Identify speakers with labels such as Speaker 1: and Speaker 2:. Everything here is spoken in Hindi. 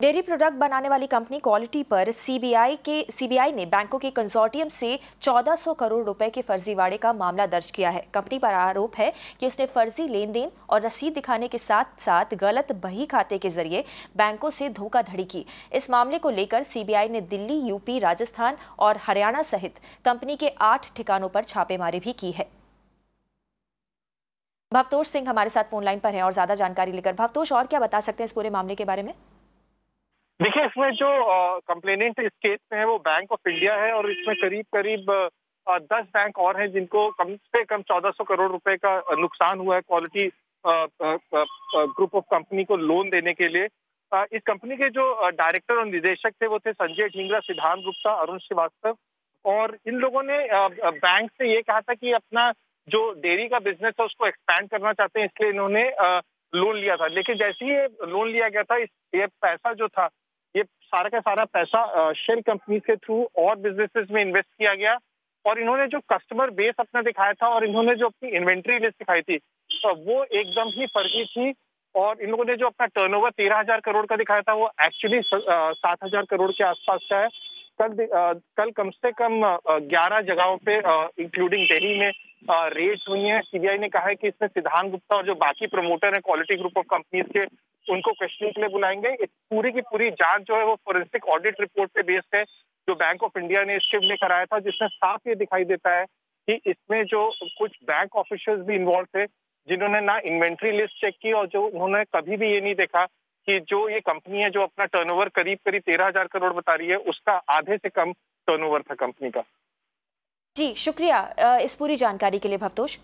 Speaker 1: डेयरी प्रोडक्ट बनाने वाली कंपनी क्वालिटी पर सीबीआई के, सीबीआई ने बैंकों के कंसोर्टियम से 1400 करोड़ रुपए के फर्जीवाड़े का मामला दर्ज किया है। कंपनी पर आरोप है कि उसने फर्जी लेन देन और रसीद दिखाने के साथ साथ गलत बही खाते के ज़रिए बैंकों से धोखाधड़ी की। इस मामले को लेकर सीबीआई ने दिल्ली, यूपी, राजस्थान और हरियाणा सहित कंपनी के आठ ठिकानों पर छापेमारी भी की है। भवतोष सिंह हमारे साथ फ़ोन लाइन पर हैं और ज़्यादा जानकारी लेकर। भवतोष, और क्या बता सकते हैं इस पूरे मामले के बारे में?
Speaker 2: देखिए इसमें जो कंप्लेनेंट इस केस में है वो बैंक ऑफ़ इंडिया है और इसमें करीब करीब दस बैंक और हैं जिनको कम से कम चौदह सौ करोड़ रुपए का नुकसान हुआ है क्वालिटी ग्रुप ऑफ़ कंपनी को लोन देने के लिए। आ, इस कंपनी के जो डायरेक्टर और निदेशक थे वो थे संजय ढींगरा सिद्धांत गुप्ता अरुण श्रीवास्तव। और इन लोगों ने बैंक से ये कहा था कि अपना जो डेयरी का बिज़नेस है उसको एक्सपैंड करना चाहते हैं इसलिए इन्होंने लोन लिया था। लेकिन जैसे ही लोन लिया गया था इस ये पैसा जो था ये सारा का सारा पैसा शेल कंपनी के थ्रू और बिजनेसेस में इन्वेस्ट किया गया और इन्होंने जो कस्टमर बेस अपना दिखाया था और इन्होंने जो अपनी इन्वेंट्री लिस्ट दिखाई थी तो वो एकदम ही फर्जी थी और इन लोगों ने जो अपना टर्नओवर तेरह हज़ार करोड़ का दिखाया था, वो एक्चुअली सात हज़ार करोड़ के आसपास का है। कल कल कम से कम ग्यारह जगहों पे इंक्लूडिंग दिल्ली में रेड हुई है। सीबीआई ने कहा है कि इसमें सिद्धांत गुप्ता और जो बाकी प्रमोटर है क्वालिटी ग्रुप ऑफ़ कंपनीज़ के, उनको क्वेश्चनिंग के लिए बुलाएँगे। इस पूरी की पूरी जाँच जो है, वो फोरेंसिक ऑडिट रिपोर्ट पे बेस्ड है, जो बैंक ऑफ़ इंडिया ने इसके लिए कराया था, जिसमें साफ़ ये दिखाई देता है कि इसमें जो कुछ बैंक ऑफिशियल्स भी इन्वॉल्व थे, जिन्होंने ना इन्वेंट्री लिस्ट चेक की और जो उन्होंने कभी भी ये नहीं देखा कि जो ये कंपनी है जो अपना टर्नओवर करीब करीब तेरह हज़ार करोड़ बता रही है, उसका आधे से कम टर्नओवर था कंपनी का।
Speaker 1: जी, शुक्रिया इस पूरी जानकारी के लिए भवतोष।